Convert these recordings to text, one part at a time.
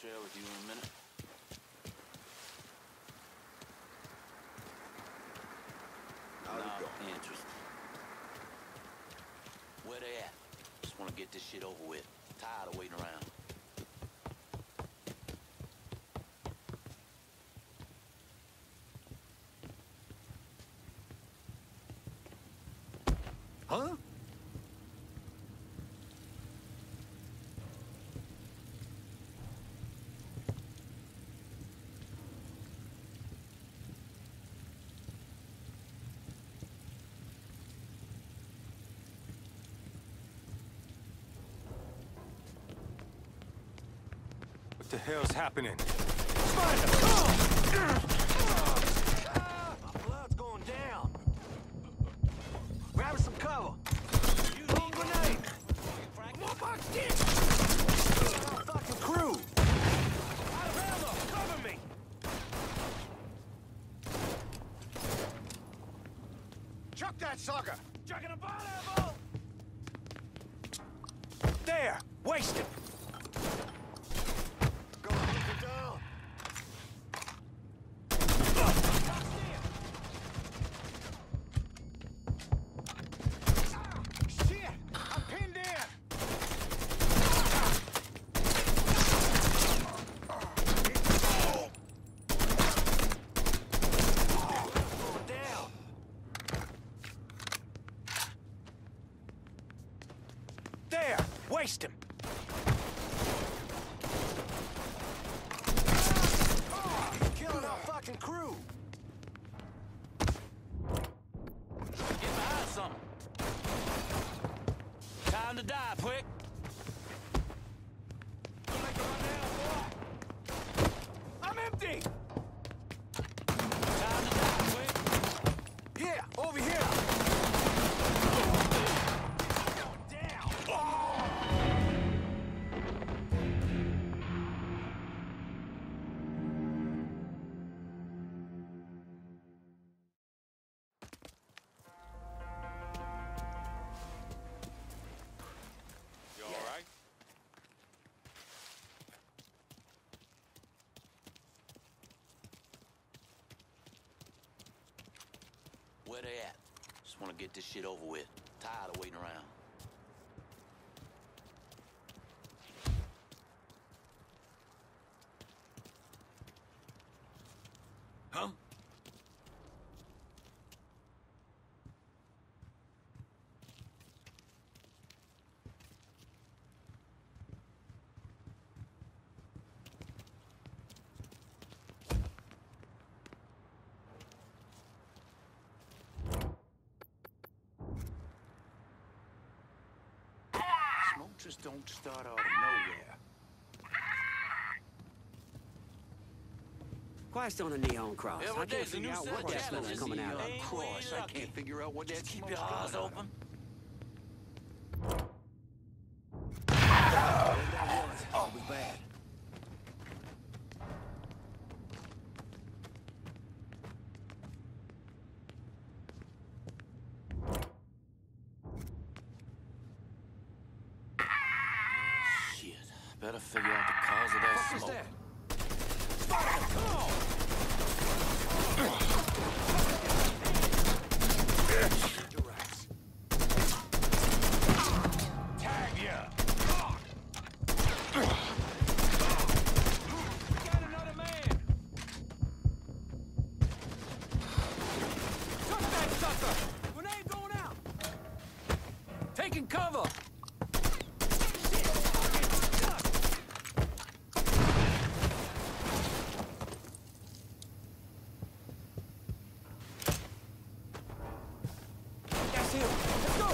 share with you in a minute. Not. Where they at? Just want to get this shit over with. Tired of waiting around. The hell's happening? Spider! My blood's going down. Grabbing some cover. Boom grenade. More boxed in. Fucking crew. Out of ammo. Cover me. Chuck that sucker! Chucking a ball ammo. There! Wasted! Where they at? Just want to get this shit over with. Tired of waiting around. Huh? Smoke don't start out of nowhere. Christ on a neon cross. Yeah, I can't figure out what of that smell's coming out of. Ain't Cross, I can't figure out what that Just keep your eyes coming out open. It'll be bad. Shit. Better figure out the cause of that What's smoke. that? Tag ya! Got another man. Chuck that sucker! Grenade going out. Taking cover! That's him! Let's go!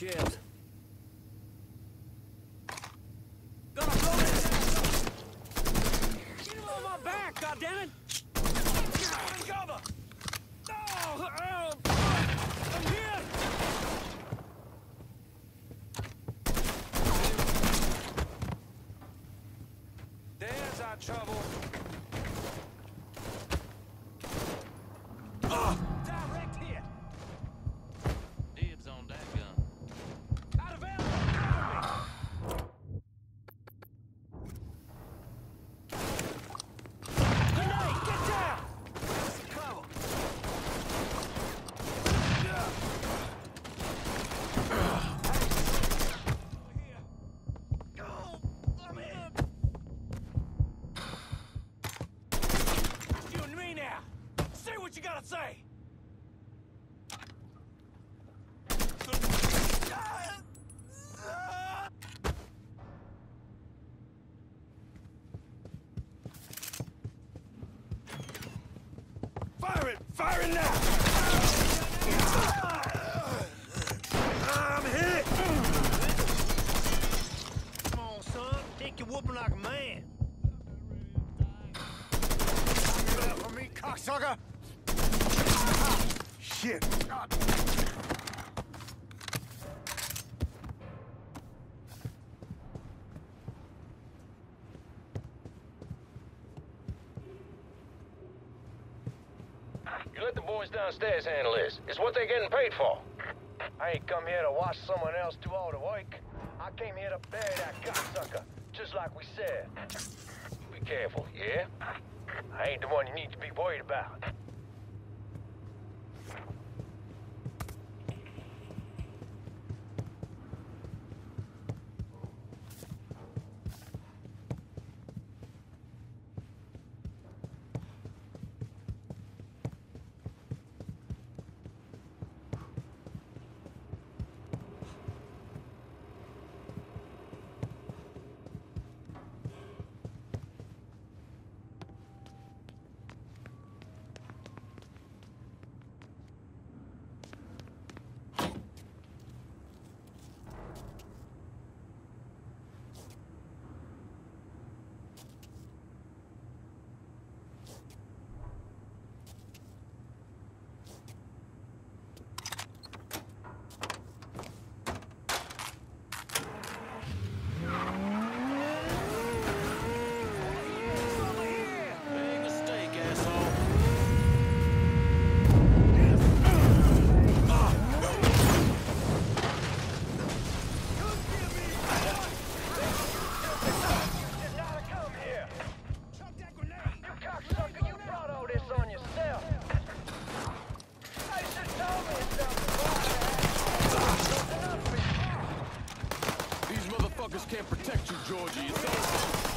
Who's got shells? Gonna blow this ass up. Get him on my back, goddammit! Cover. Oh, oh, fuck! I'm here! There's our trouble. Direct hit. Dibs on that gun. Out of ammo. Cover me. Grenade. Get down. Cover. gotta say? Fire it! Now! I'm hit! Come on, son. Take your whooping like a man. Get out from me, cocksucker! Shit! You let the boys handle this. It's what they're getting paid for. I ain't come here to watch someone else do all the work. I came here to bury that cocksucker, just like we said. Be careful, yeah? I ain't the one you need to be worried about. Can't protect you, Georgie. It's over.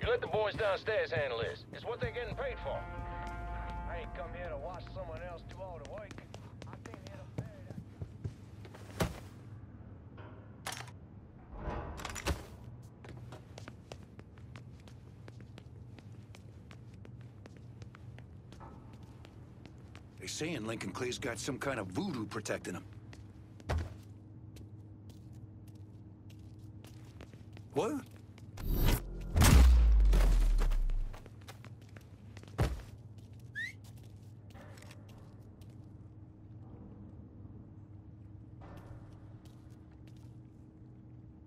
You let the boys downstairs handle this. It's what they're getting paid for. Saying Lincoln Clay's got some kind of voodoo protecting him. What?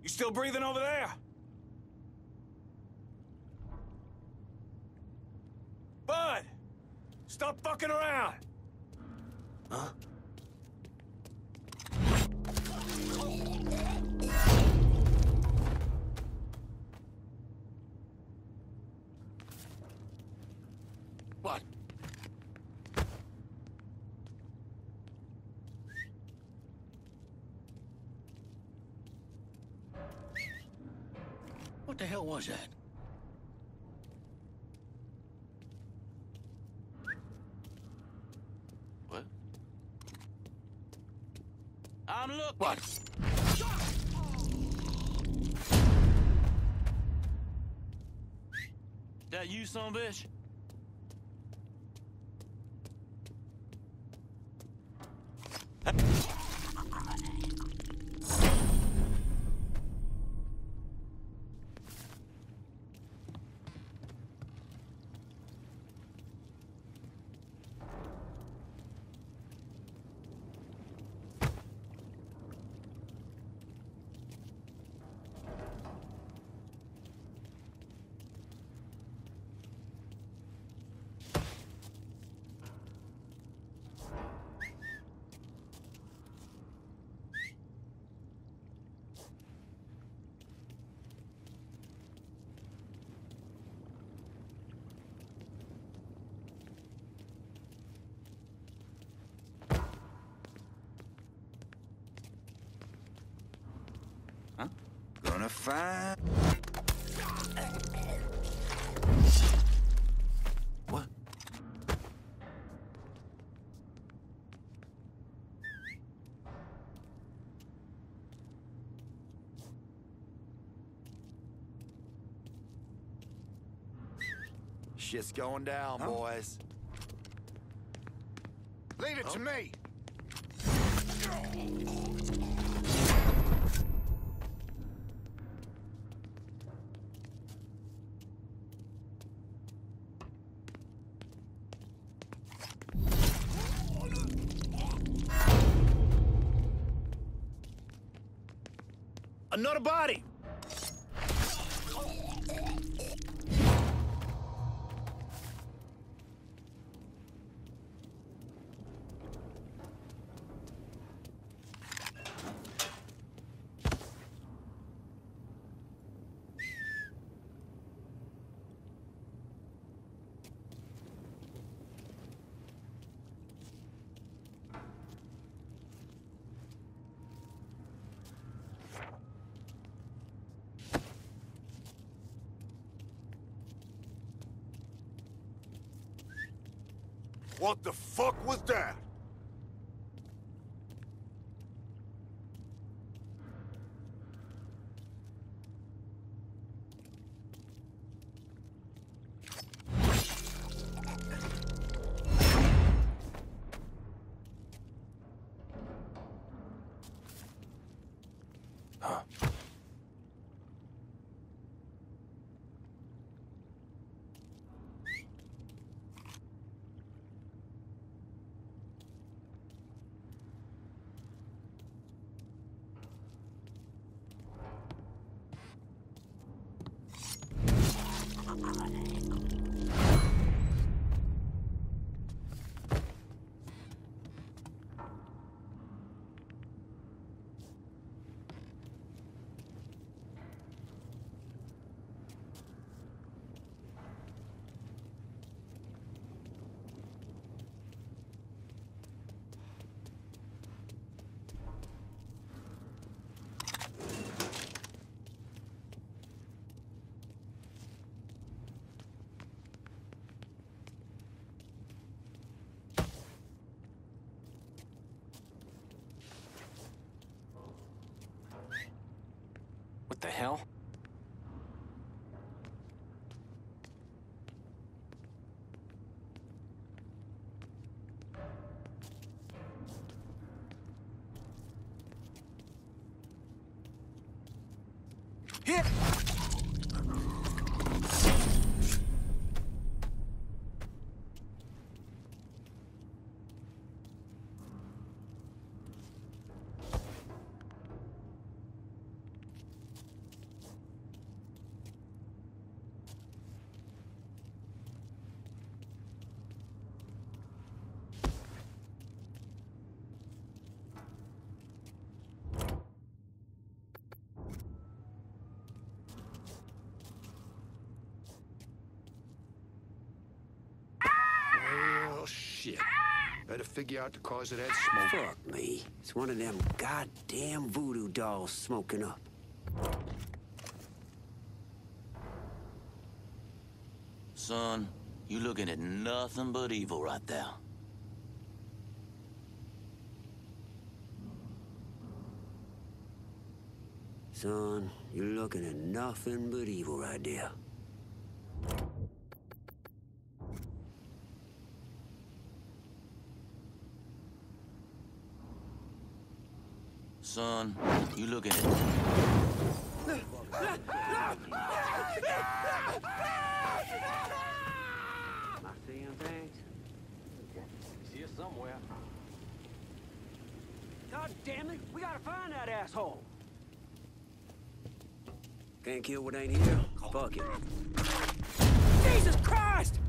You still breathing over there? Bud! Stop fucking around! What? What the hell was that? I'm looking. What? That you, son of a bitch? Gonna. What? Shit's going down, boys. Leave it to me! Another body! What the fuck was that? What the hell? Hit! Well, shit. Better figure out the cause of that smoke. Fuck me. It's one of them goddamn voodoo dolls smoking up. Son, you looking at nothing but evil right there. Son, you're looking at nothing but evil right there. Son, you looking at... Am I seeing things? He's somewhere. God damn it! We gotta find that asshole! Can't kill what ain't here? Fuck it. Jesus Christ!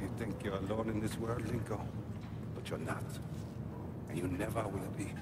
You think you're alone in this world, Linko? But you're not. And you never will be.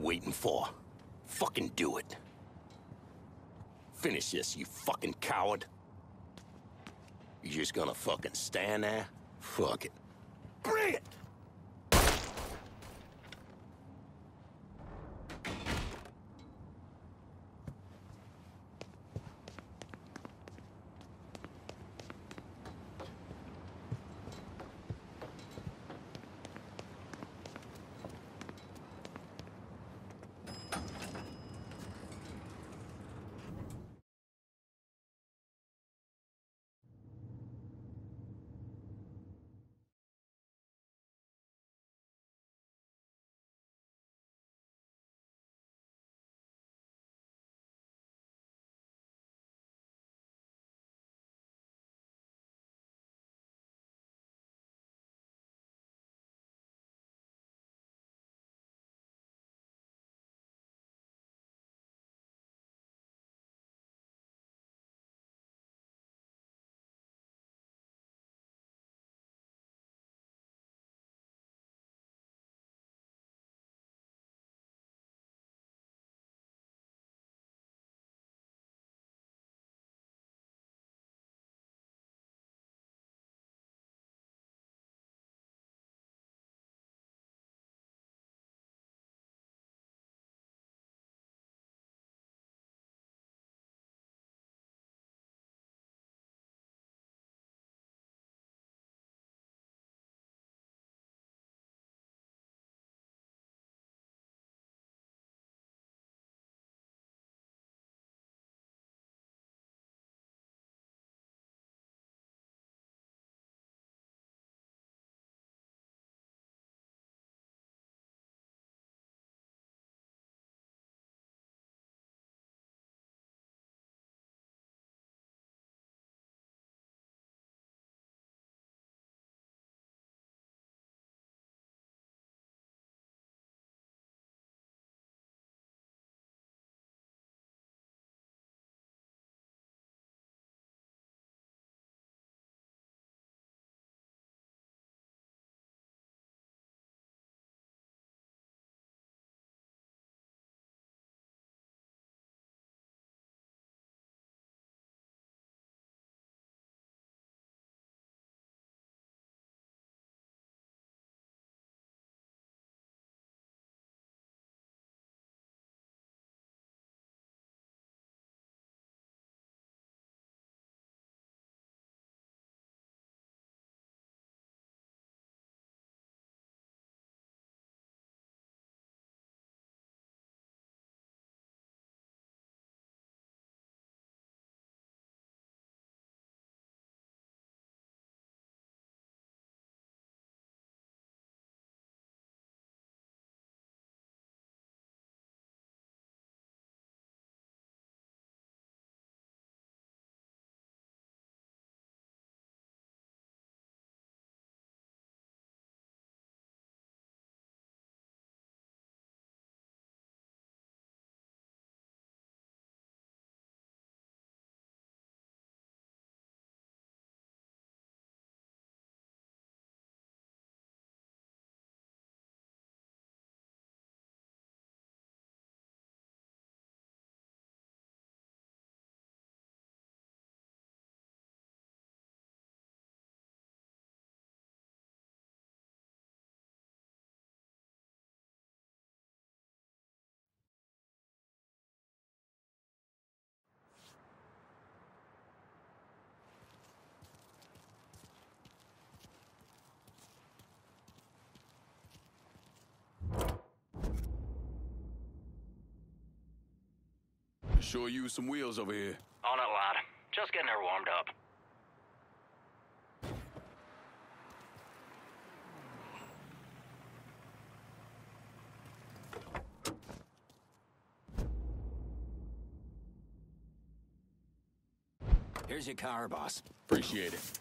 Waiting for? Fucking do it. Finish this, you fucking coward. You just gonna fucking stand there? Fuck it. Bring it! Sure use some wheels over here. On it, lad. Just getting her warmed up. Here's your car, boss. Appreciate it.